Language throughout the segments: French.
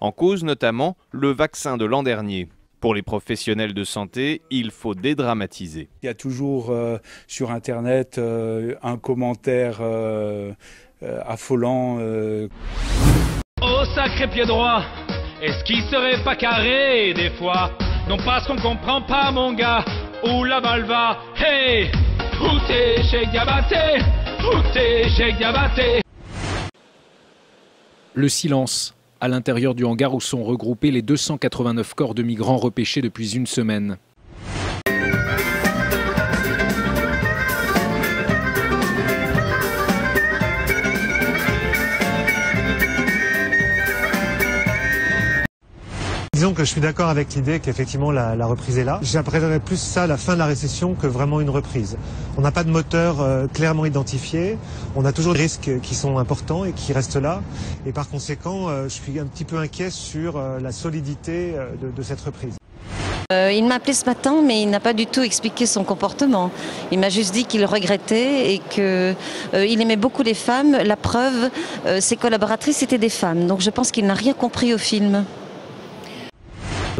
En cause notamment le vaccin de l'an dernier. Pour les professionnels de santé, il faut dédramatiser. Il y a toujours euh, sur Internet euh, un commentaire euh, affolant. Oh sacré pied droit, est-ce qu'il serait pas carré des fois? Non parce qu'on comprend pas mon gars, où la balle va Hey Où t'es chez Diabaté Où t'es chez Diabaté Le silence à l'intérieur du hangar où sont regroupés les 289 corps de migrants repêchés depuis une semaine. Je suis d'accord avec l'idée qu'effectivement la, reprise est là. J'apprécierais plus ça la fin de la récession que vraiment une reprise. On n'a pas de moteur euh, clairement identifié. On a toujours des risques qui sont importants et qui restent là. Et par conséquent, euh, je suis un petit peu inquiet sur euh, la solidité de, cette reprise. Il m'a appelé ce matin, mais il n'a pas du tout expliqué son comportement. Il m'a juste dit qu'il regrettait et qu'il aimait beaucoup les femmes. La preuve, ses collaboratrices étaient des femmes. Donc je pense qu'il n'a rien compris au film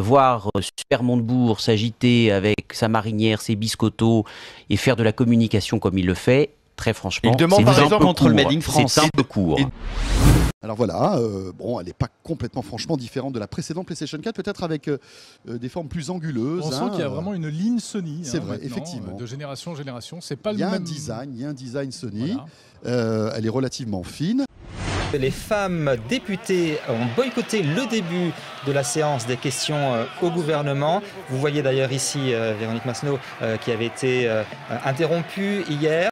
voir Super Montebourg s'agiter avec sa marinière, ses biscottos et faire de la communication comme il le fait, très franchement, il demande par exemple contre le Made in France. C'est un peu court. Et... Alors voilà, euh, bon, elle n'est pas complètement franchement différente de la précédente PlayStation 4, peut-être avec euh, des formes plus anguleuses. On hein, sent qu'il y a vraiment une ligne Sony. C'est hein, vrai, effectivement. De génération en génération, c'est pas le même. Il y a un design, il y a un design Sony. Voilà. Euh, elle est relativement fine. Les femmes députées ont boycotté le début de la séance des questions au gouvernement. Vous voyez d'ailleurs ici Véronique Masneau qui avait été interrompue hier.